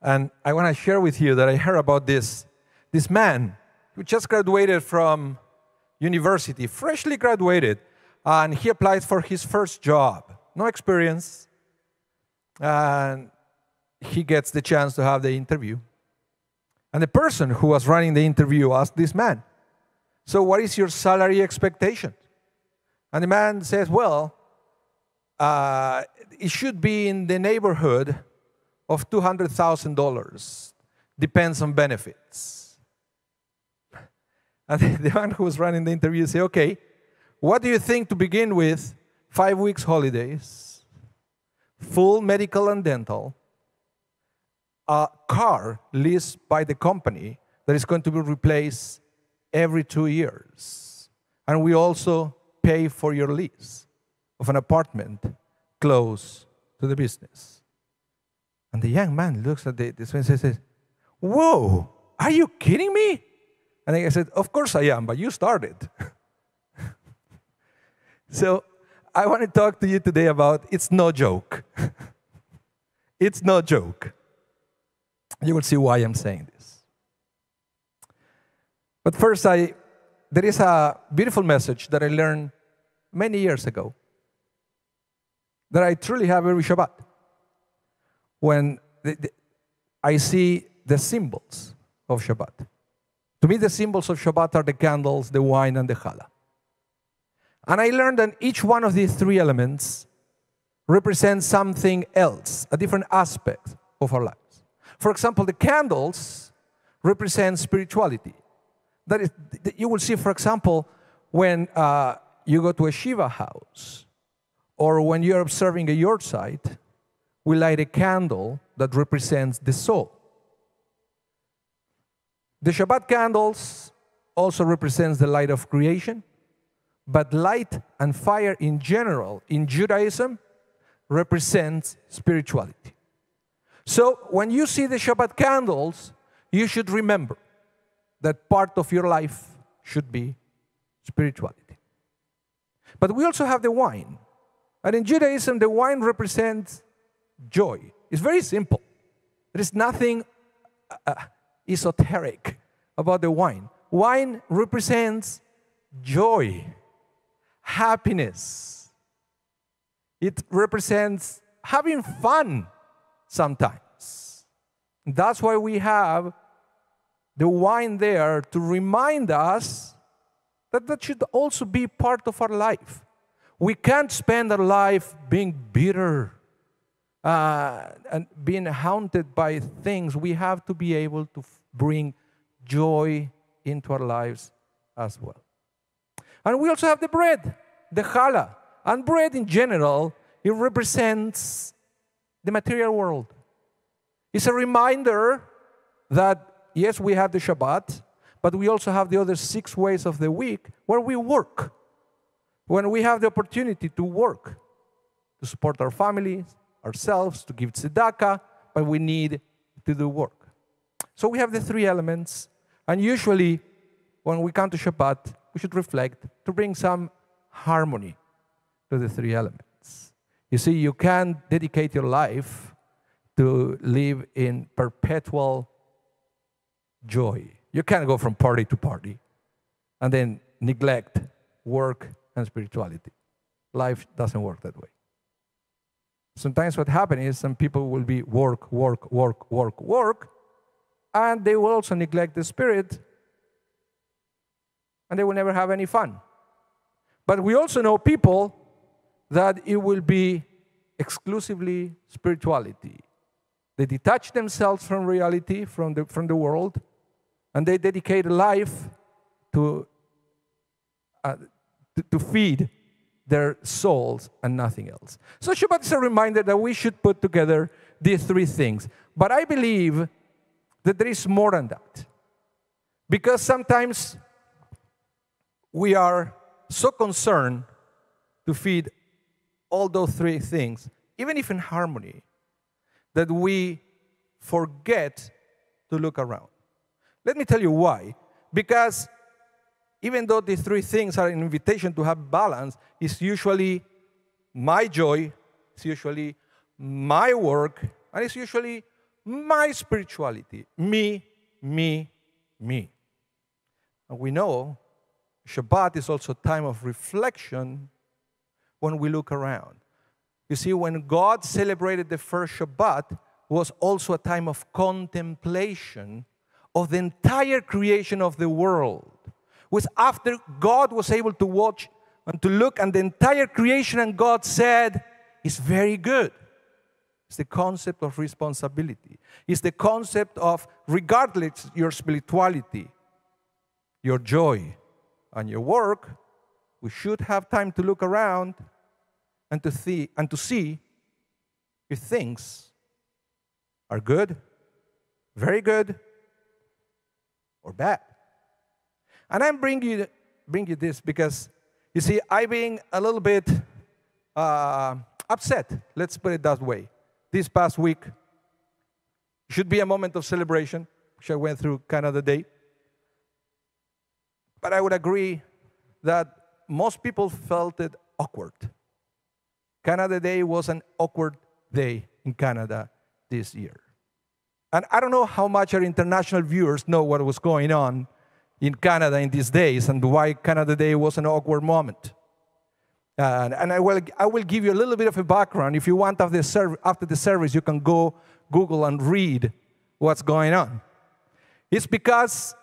And I want to share with you that I heard about this, this man who just graduated from university, freshly graduated, and he applied for his first job. No experience. And he gets the chance to have the interview. And the person who was running the interview asked this man, So, what is your salary expectation? And the man says, Well, uh, it should be in the neighborhood of $200,000. Depends on benefits. And the man who was running the interview said, Okay, what do you think to begin with? Five weeks holidays, full medical and dental, a car leased by the company that is going to be replaced every two years. And we also pay for your lease of an apartment close to the business. And the young man looks at the, this and says, Whoa, are you kidding me? And I said, Of course I am, but you started. so I want to talk to you today about it's no joke. it's no joke. You will see why I'm saying this. But first, I, there is a beautiful message that I learned many years ago that I truly have every Shabbat. When the, the, I see the symbols of Shabbat. To me, the symbols of Shabbat are the candles, the wine, and the challah. And I learned that each one of these three elements represents something else, a different aspect of our lives. For example, the candles represent spirituality. That is, you will see, for example, when uh, you go to a Shiva house or when you're observing a yahrzeit, we light a candle that represents the soul. The Shabbat candles also represents the light of creation, but light and fire in general in Judaism represents spirituality. So when you see the Shabbat candles, you should remember that part of your life should be spirituality. But we also have the wine. And in Judaism, the wine represents joy. It's very simple. There is nothing uh, esoteric about the wine. Wine represents joy, happiness. It represents having fun sometimes. That's why we have the wine there to remind us that that should also be part of our life. We can't spend our life being bitter uh, and being haunted by things. We have to be able to bring joy into our lives as well. And we also have the bread, the challah. And bread in general, it represents the material world. It's a reminder that, yes, we have the Shabbat, but we also have the other six ways of the week where we work. When we have the opportunity to work, to support our families, ourselves, to give tzedakah, but we need to do work. So we have the three elements, and usually when we come to Shabbat, we should reflect to bring some harmony to the three elements. You see, you can't dedicate your life to live in perpetual joy. You can't go from party to party and then neglect work and spirituality. Life doesn't work that way. Sometimes what happens is some people will be work, work, work, work, work, and they will also neglect the spirit, and they will never have any fun. But we also know people that it will be exclusively spirituality. They detach themselves from reality, from the, from the world, and they dedicate a life to, uh, to, to feed their souls and nothing else. So Shabbat is a reminder that we should put together these three things. But I believe that there is more than that. Because sometimes we are so concerned to feed all those three things, even if in harmony, that we forget to look around. Let me tell you why. Because even though these three things are an invitation to have balance, it's usually my joy, it's usually my work, and it's usually my spirituality, me, me, me. And we know Shabbat is also a time of reflection when we look around. You see, when God celebrated the first Shabbat, was also a time of contemplation of the entire creation of the world. Was after God was able to watch and to look at the entire creation, and God said, It's very good. It's the concept of responsibility. It's the concept of, regardless your spirituality, your joy, and your work, we should have time to look around and to see and to see if things are good, very good, or bad. And I'm bringing you, bring you this because you see, I've been a little bit uh, upset, let's put it that way. This past week should be a moment of celebration, which I went through Canada Day. But I would agree that most people felt it awkward. Canada Day was an awkward day in Canada this year. And I don't know how much our international viewers know what was going on in Canada in these days and why Canada Day was an awkward moment. And I will, I will give you a little bit of a background. If you want after the, after the service, you can go Google and read what's going on. It's because,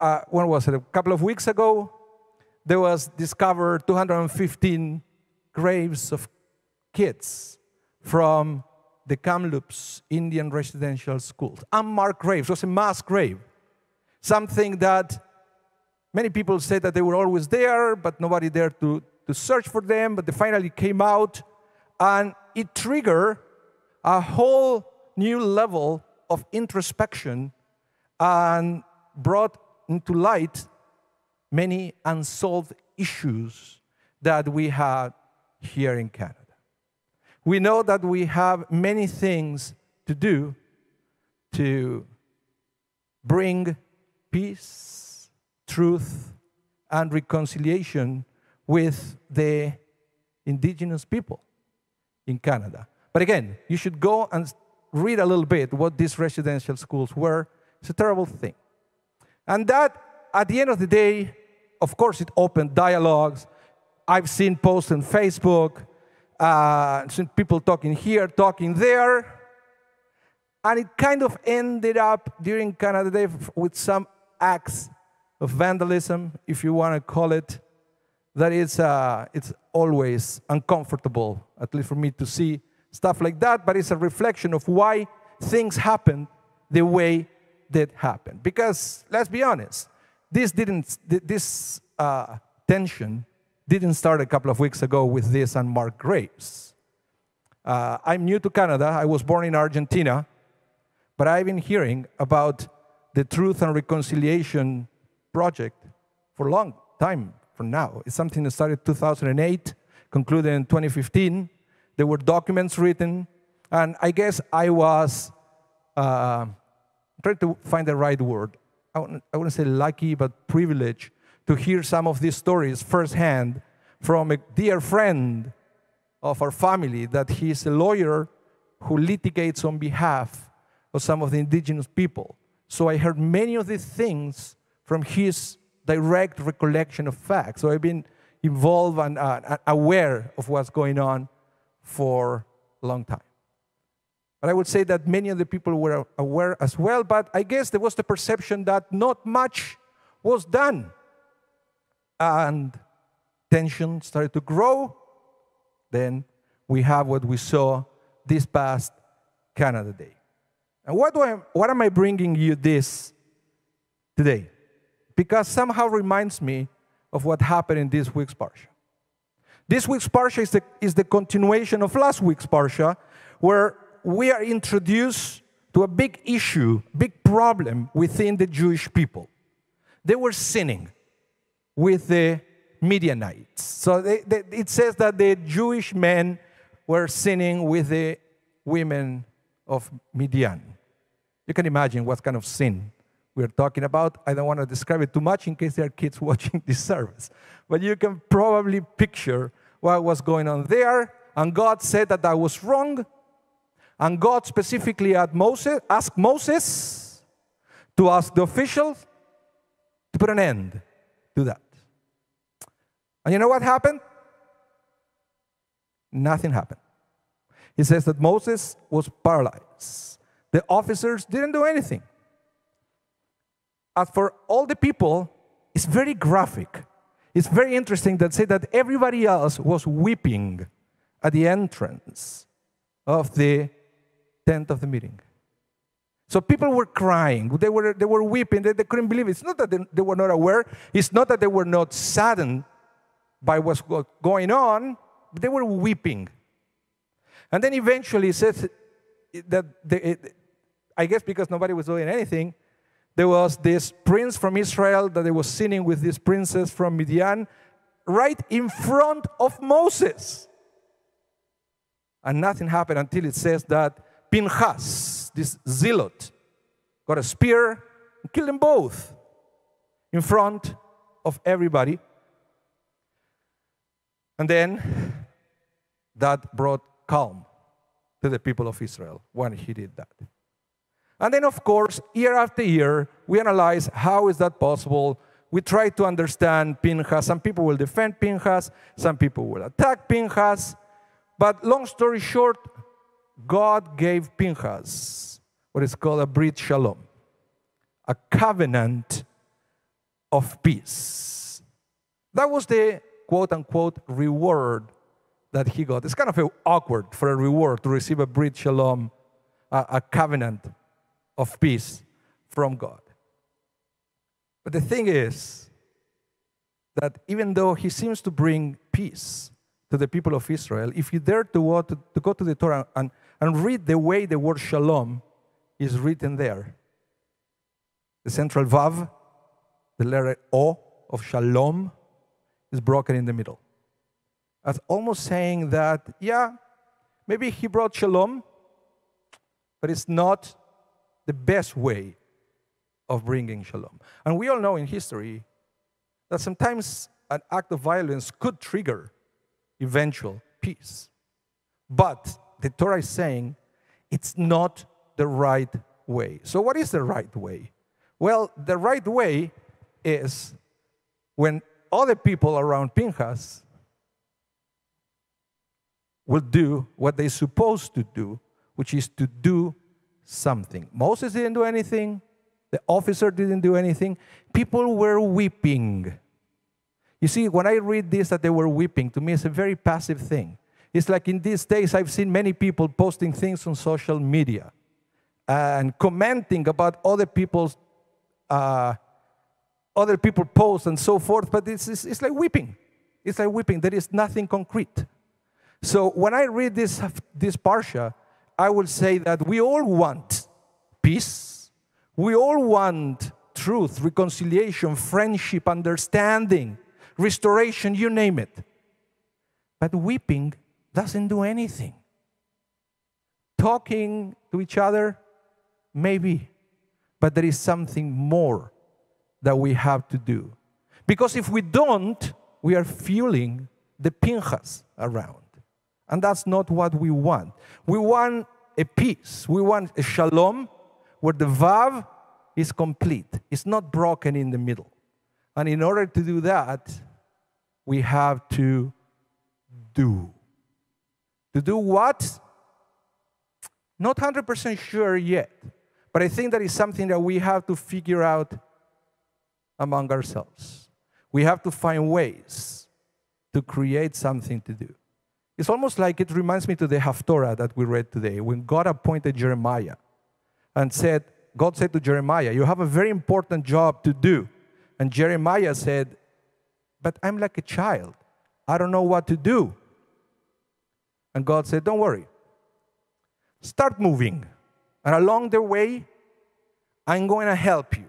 uh, when was it? A couple of weeks ago, there was discovered 215 graves of kids from the Kamloops Indian residential schools. Unmarked graves. It was a mass grave. Something that many people said that they were always there, but nobody there to, to search for them. But they finally came out, and it triggered a whole new level of introspection and brought into light many unsolved issues that we had here in Canada. We know that we have many things to do to bring peace, truth, and reconciliation with the indigenous people in Canada. But again, you should go and read a little bit what these residential schools were. It's a terrible thing. And that, at the end of the day, of course, it opened dialogues. I've seen posts on Facebook, uh, seen people talking here, talking there. And it kind of ended up during Canada Day with some acts of vandalism, if you want to call it, that is, uh, it's always uncomfortable, at least for me to see stuff like that, but it's a reflection of why things happen the way that happened. Because let's be honest, this didn't, this uh, tension didn't start a couple of weeks ago with this unmarked graves. Uh, I'm new to Canada. I was born in Argentina, but I've been hearing about the Truth and Reconciliation Project for a long time from now. It's something that started 2008, concluded in 2015. There were documents written, and I guess I was uh, trying to find the right word. I wouldn't, I wouldn't say lucky, but privileged to hear some of these stories firsthand from a dear friend of our family that he's a lawyer who litigates on behalf of some of the indigenous people. So I heard many of these things from his direct recollection of facts. So I've been involved and uh, aware of what's going on for a long time. But I would say that many of the people were aware as well, but I guess there was the perception that not much was done and tension started to grow, then we have what we saw this past Canada Day. And what, do I, what am I bringing you this today? Because somehow reminds me of what happened in this week's Parsha. This week's Parsha is the, is the continuation of last week's Parsha, where we are introduced to a big issue, big problem within the Jewish people. They were sinning with the Midianites. So they, they, it says that the Jewish men were sinning with the women of Midian. You can imagine what kind of sin we're talking about. I don't want to describe it too much in case there are kids watching this service. But you can probably picture what was going on there. And God said that I was wrong. And God specifically Moses, asked Moses to ask the officials to put an end to that. And you know what happened? Nothing happened. He says that Moses was paralyzed. The officers didn't do anything. As for all the people, it's very graphic. It's very interesting that say that everybody else was weeping at the entrance of the tent of the meeting. So people were crying, they were, they were weeping, they, they couldn't believe it. It's not that they, they were not aware, it's not that they were not saddened by what's going on, but they were weeping. And then eventually it says that, they, it, I guess because nobody was doing anything, there was this prince from Israel that they was sitting with this princess from Midian right in front of Moses. And nothing happened until it says that Pinchas, this zealot, got a spear and killed them both in front of everybody. And then that brought calm to the people of Israel when he did that. And then, of course, year after year, we analyze how is that possible. We try to understand Pinchas. Some people will defend Pinchas, some people will attack Pinchas. But long story short, God gave Pinchas what is called a Brit Shalom, a covenant of peace. That was the quote unquote reward that he got. It's kind of awkward for a reward to receive a Brit Shalom, a, a covenant of peace from God. But the thing is that even though he seems to bring peace to the people of Israel, if you dare to go to, to, go to the Torah and, and read the way the word shalom is written there, the central vav, the letter O of shalom, is broken in the middle. That's almost saying that, yeah, maybe he brought shalom, but it's not the best way of bringing shalom. And we all know in history that sometimes an act of violence could trigger eventual peace. But the Torah is saying it's not the right way. So, what is the right way? Well, the right way is when other people around Pinchas will do what they're supposed to do, which is to do something. Moses didn't do anything, the officer didn't do anything. People were weeping. You see, when I read this that they were weeping, to me it's a very passive thing. It's like in these days, I've seen many people posting things on social media and commenting about other people's uh, other people posts and so forth, but it's, it's, it's like weeping. It's like weeping. There is nothing concrete. So when I read this, this parsha, I will say that we all want peace. We all want truth, reconciliation, friendship, understanding, restoration, you name it. But weeping doesn't do anything. Talking to each other, maybe, but there is something more that we have to do. Because if we don't, we are fueling the pinchas around. And that's not what we want. We want a peace. We want a shalom where the vav is complete. It's not broken in the middle. And in order to do that, we have to do. To do what? Not 100% sure yet. But I think that is something that we have to figure out among ourselves. We have to find ways to create something to do. It's almost like it reminds me to the Haftorah that we read today, when God appointed Jeremiah and said, God said to Jeremiah, You have a very important job to do. And Jeremiah said, But I'm like a child. I don't know what to do. And God said, Don't worry. Start moving. And along the way, I'm going to help you.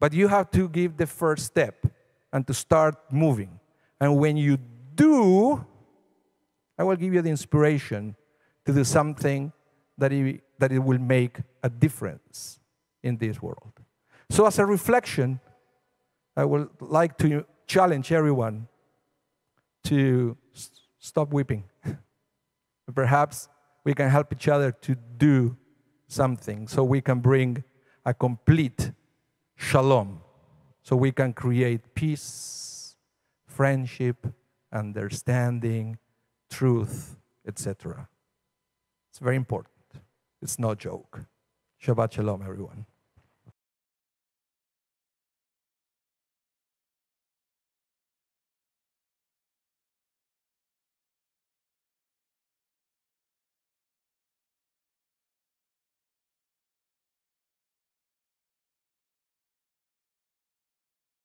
But you have to give the first step and to start moving. And when you do, I will give you the inspiration to do something that it, that it will make a difference in this world. So, as a reflection, I would like to challenge everyone to stop weeping. Perhaps we can help each other to do something so we can bring a complete shalom, so we can create peace, friendship, understanding, truth, etc. It's very important. It's no joke. Shabbat Shalom, everyone.